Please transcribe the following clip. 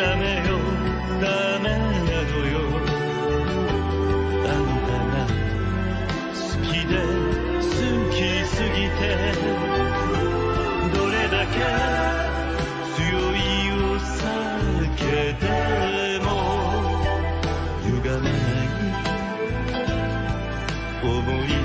ダメよ。ダメなのよ。あんたが好きで好きすぎてどれだけ強いを避けても歪めない思い